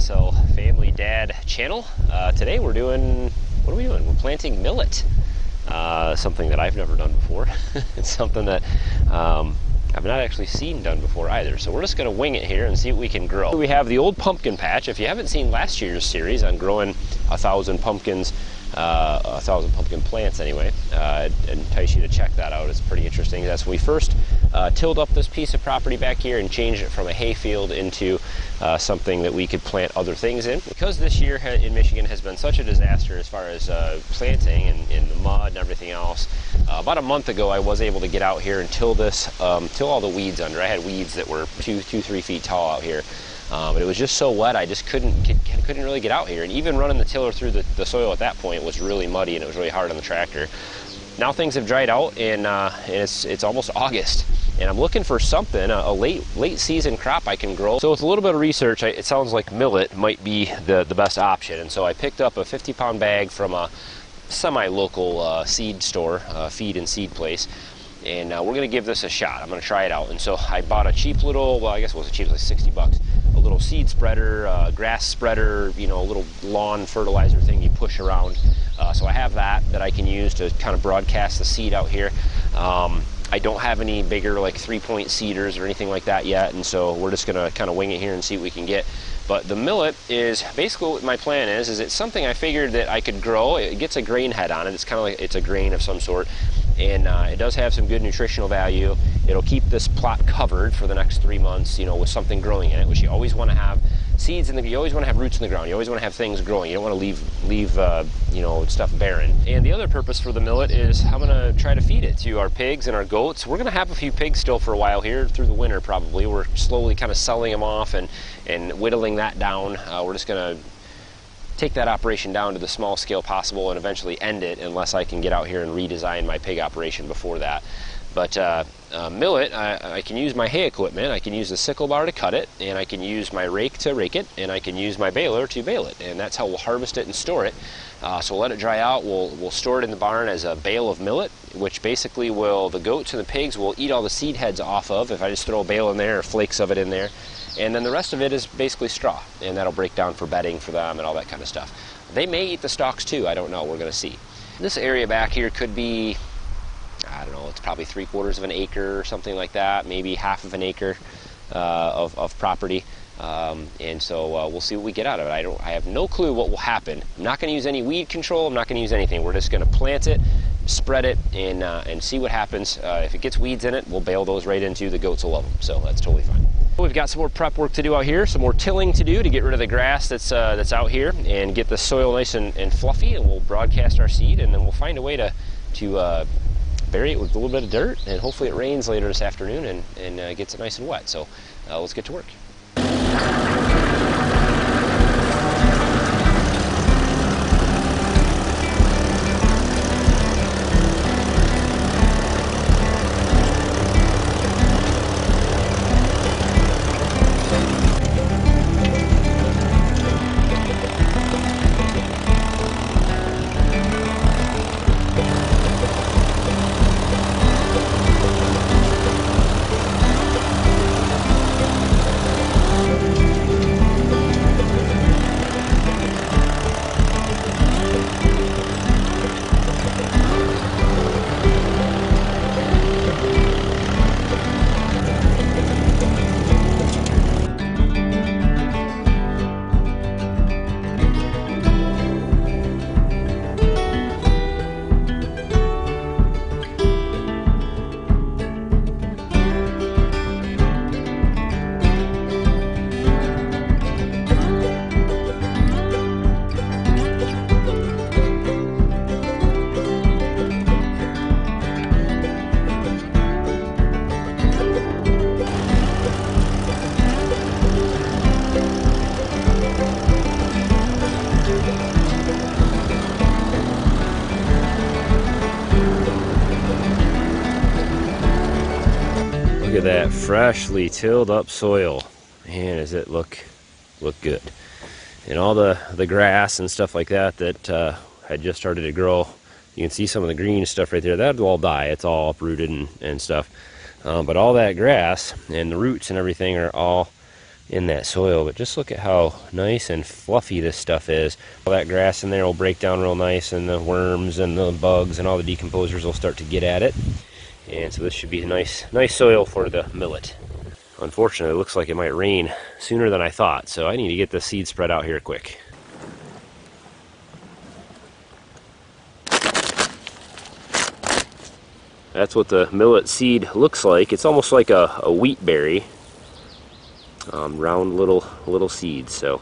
SSL Family Dad channel. Uh, today we're doing, what are we doing? We're planting millet. Uh, something that I've never done before. it's something that um, I've not actually seen done before either. So we're just going to wing it here and see what we can grow. We have the old pumpkin patch. If you haven't seen last year's series on growing a thousand pumpkins uh, a thousand pumpkin plants anyway. Uh, I'd entice you to check that out. It's pretty interesting. That's when we first uh, tilled up this piece of property back here and changed it from a hayfield into uh, something that we could plant other things in. Because this year in Michigan has been such a disaster as far as uh, planting and, and, the mud and everything else, uh, about a month ago I was able to get out here and till this, um, till all the weeds under. I had weeds that were two, two, three feet tall out here. Um, but it was just so wet, I just couldn't couldn't really get out here. And even running the tiller through the, the soil at that point was really muddy and it was really hard on the tractor. Now things have dried out and, uh, and it's, it's almost August. And I'm looking for something, a, late late season crop I can grow. So with a little bit of research, I, it sounds like millet might be the, the best option. And so I picked up a 50 pound bag from a semi-local uh, seed store, uh, feed and seed place and uh, we're going to give this a shot. I'm going to try it out. And so I bought a cheap little, well, I guess it was a cheap, like 60 bucks, a little seed spreader, uh, grass spreader, you know, a little lawn fertilizer thing you push around. Uh, so I have that that I can use to kind of broadcast the seed out here. Um, I don't have any bigger like three-point seeders or anything like that yet, and so we're just gonna kind of wing it here and see what we can get. But the millet is basically what my plan is. Is it's something I figured that I could grow. It gets a grain head on it. It's kind of like it's a grain of some sort, and uh, it does have some good nutritional value. It'll keep this plot covered for the next three months, you know, with something growing in it, which you always want to have seeds in the. You always want to have roots in the ground. You always want to have things growing. You don't want to leave leave uh, you know stuff barren. And the other purpose for the millet is I'm going to try to feed it to our pigs and our goats. We're going to have a few pigs still for a while here through the winter probably. We're slowly kind of selling them off and and whittling that down. Uh, we're just going to take that operation down to the small scale possible and eventually end it unless I can get out here and redesign my pig operation before that. But uh, uh, millet, I, I, can use my hay equipment, I can use the sickle bar to cut it, and I can use my rake to rake it, and I can use my baler to bale it, and that's how we'll harvest it and store it. Uh, so we'll let it dry out, we'll, we'll store it in the barn as a bale of millet, which basically will, the goats and the pigs will eat all the seed heads off of if I just throw a bale in there or flakes of it in there. And then the rest of it is basically straw, and that'll break down for bedding for them and all that kind of stuff. They may eat the stalks too, I don't know, we're going to see. This area back here could be, I don't know, it's probably three quarters of an acre or something like that, maybe half of an acre uh, of, of property. Um, and so uh, we'll see what we get out of it. I don't. I have no clue what will happen. I'm not going to use any weed control. I'm not going to use anything. We're just going to plant it, spread it, and uh, and see what happens. Uh, if it gets weeds in it, we'll bale those right into. The goats will love them. So that's totally fine. We've got some more prep work to do out here, some more tilling to do to get rid of the grass that's uh, that's out here and get the soil nice and, and, fluffy. And we'll broadcast our seed, and then we'll find a way to to uh, bury it with a little bit of dirt, and hopefully it rains later this afternoon and and uh, gets it nice and wet. So uh, let's get to work. Freshly tilled up soil. Man, does it look look good. And all the, the grass and stuff like that that uh, had just started to grow. You can see some of the green stuff right there. That'll all die. It's all uprooted and, and stuff. Um, but all that grass and the roots and everything are all in that soil, but just look at how nice and fluffy this stuff is. All that grass in there will break down real nice and the worms and the bugs and all the decomposers will start to get at it. And so this should be nice, nice soil for the millet. Unfortunately, it looks like it might rain sooner than I thought, so I need to get the seed spread out here quick. That's what the millet seed looks like. It's almost like a, a wheat berry, um, round little little seeds. So.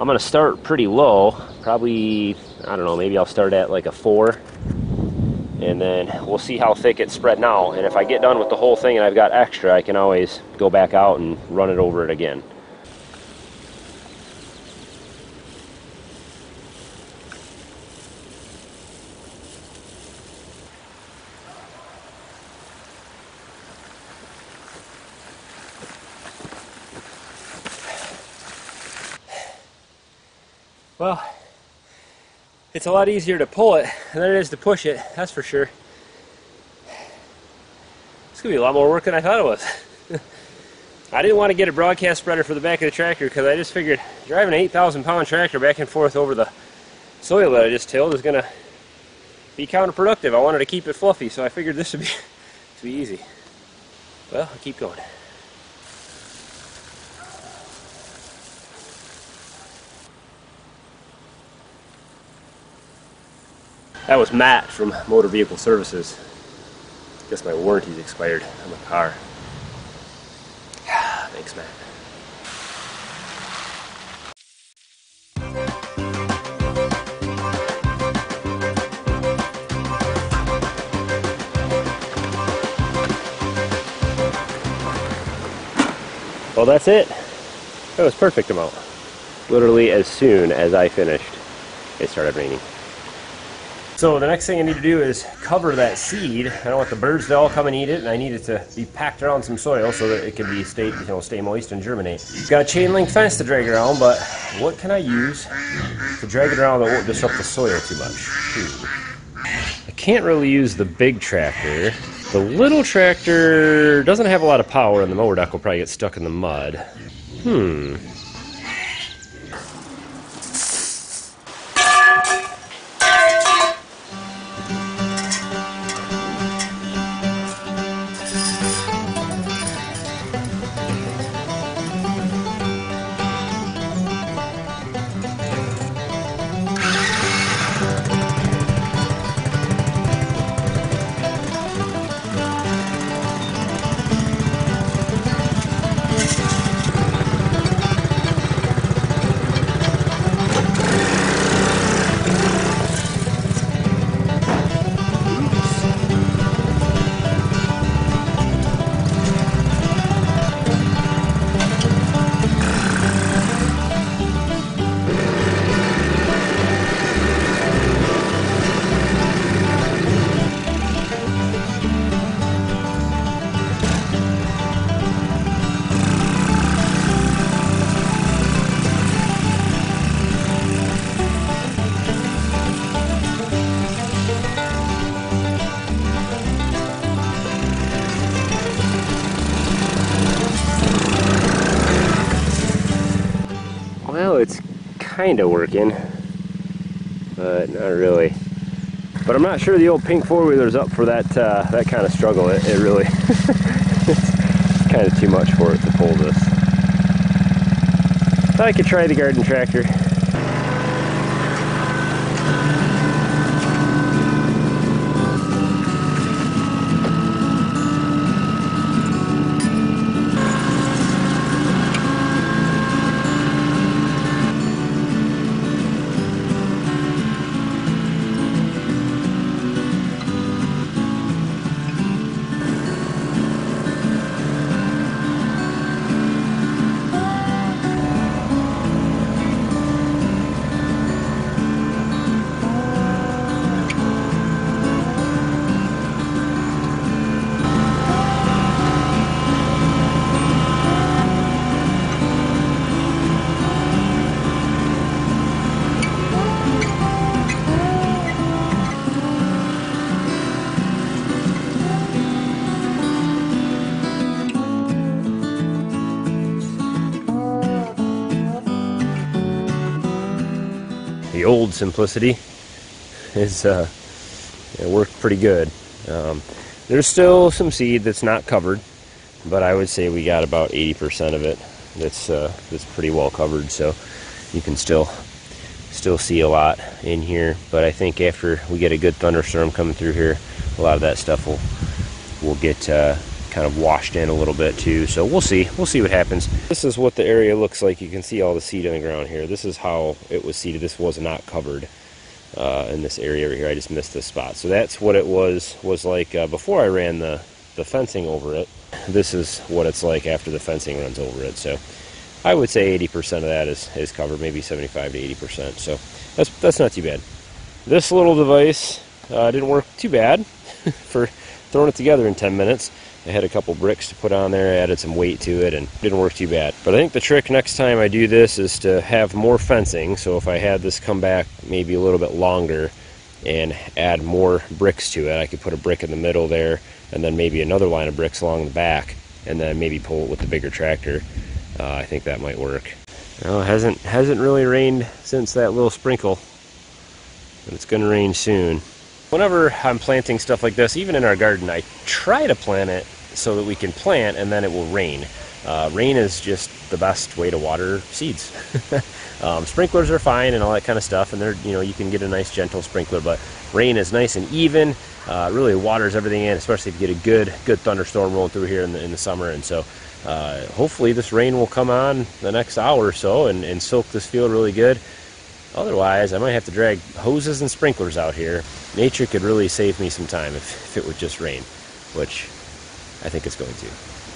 I'm gonna start pretty low, probably, I don't know, maybe I'll start at like a four, and then we'll see how thick it's spread now, and if I get done with the whole thing and I've got extra, I can always go back out and run it over it again. Well, it's a lot easier to pull it than it is to push it, that's for sure. It's gonna be a lot more work than I thought it was. I didn't want to get a broadcast spreader for the back of the tractor because I just figured driving an 8,000 pound tractor back and forth over the soil that I just tilled is gonna be counterproductive. I wanted to keep it fluffy, so I figured this would be, to be easy. Well, I'll keep going. That was Matt from Motor Vehicle Services. Guess my warranty's expired on the car. Thanks, Matt. Well, that's it. That was perfect amount. Literally as soon as I finished, it started raining. So the next thing I need to do is cover that seed. I don't want the birds to all come and eat it, and I need it to be packed around some soil so that it can be stay, you know, stay moist and germinate. Got a chain link fence to drag around, but what can I use to drag it around that won't disrupt the soil too much? Hmm. I can't really use the big tractor. The little tractor doesn't have a lot of power, and the mower deck will probably get stuck in the mud. Hmm. Kind of working, but not really. But I'm not sure the old pink four wheeler's up for that uh, that kind of struggle. It, it really it's kind of too much for it to pull this. I could try the garden tractor. The old simplicity is uh, it worked pretty good. Um, there's still some seed that's not covered, but I would say we got about 80% of it that's uh, that's pretty well covered. So you can still still see a lot in here. But I think after we get a good thunderstorm coming through here, a lot of that stuff will will get uh, kind of washed in a little bit too. So we'll see. We'll see what happens. This is what the area looks like. You can see all the seed on the ground here. This is how it was seeded. This was not covered uh, in this area over here. I just missed this spot. So that's what it was was like uh, before I ran the, the fencing over it. This is what it's like after the fencing runs over it. So I would say 80% of that is, is covered, maybe 75 to 80%. So that's, that's not too bad. This little device uh, didn't work too bad for throwing it together in 10 minutes. I had a couple bricks to put on there, added some weight to it, and didn't work too bad. But I think the trick next time I do this is to have more fencing. So if I had this come back maybe a little bit longer and add more bricks to it, I could put a brick in the middle there, and then maybe another line of bricks along the back, and then maybe pull it with the bigger tractor. Uh, I think that might work. Well, it hasn't hasn't really rained since that little sprinkle, but it's going to rain soon. Whenever I'm planting stuff like this, even in our garden, I try to plant it so that we can plant and then it will rain. Uh, rain is just the best way to water seeds. um, sprinklers are fine and all that kind of stuff, and they're you know you can get a nice gentle sprinkler, but rain is nice and even. Uh, really waters everything in, especially if you get a good good thunderstorm rolling through here in the in the summer. And so, uh, hopefully, this rain will come on the next hour or so and, and soak this field really good. Otherwise, I might have to drag hoses and sprinklers out here. Nature could really save me some time if, if it would just rain, which I think it's going to.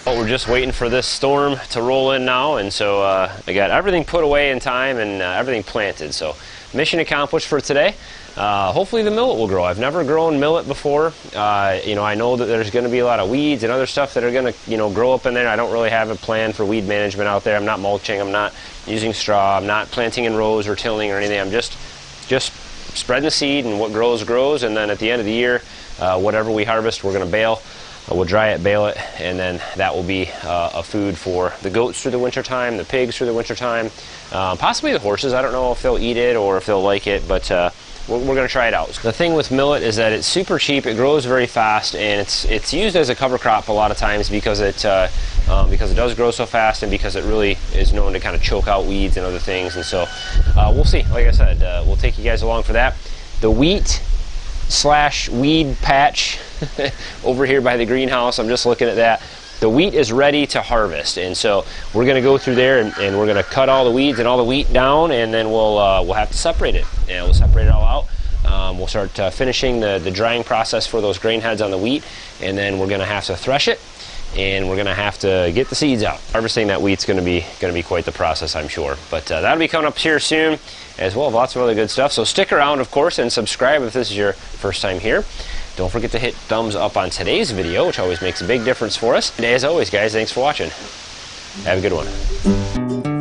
Well, we're just waiting for this storm to roll in now, and so uh, I got everything put away in time and uh, everything planted. So, mission accomplished for today. Uh, hopefully the millet will grow. I've never grown millet before. Uh, you know, I know that there's going to be a lot of weeds and other stuff that are going to, you know, grow up in there. I don't really have a plan for weed management out there. I'm not mulching. I'm not using straw. I'm not planting in rows or tilling or anything. I'm just, just spreading the seed, and what grows grows. And then at the end of the year, uh, whatever we harvest, we're going to bale. We'll dry it, bale it, and then that will be uh, a food for the goats through the winter time, the pigs through the winter time, uh, possibly the horses. I don't know if they'll eat it or if they'll like it, but uh, we're, we're going to try it out. The thing with millet is that it's super cheap, it grows very fast, and it's it's used as a cover crop a lot of times because it uh, um, because it does grow so fast and because it really is known to kind of choke out weeds and other things. And so uh, we'll see. Like I said, uh, we'll take you guys along for that. The wheat slash weed patch over here by the greenhouse. I'm just looking at that. The wheat is ready to harvest, and so we're going to go through there and, and we're going to cut all the weeds and all the wheat down, and then we'll uh, we'll have to separate it, and we'll separate it all out. Um, we'll start uh, finishing the, the drying process for those grain heads on the wheat, and then we're going to have to thresh it, and we're to have to get the seeds out. Harvesting that wheat's to be to be quite the process, I'm sure. But uh, that'll be coming up here soon, as well lots of other good stuff. So stick around, of course, and subscribe if this is your first time here. Don't forget to hit thumbs up on today's video, which always makes a big difference for us. And as always, guys, thanks for watching. Have a good one.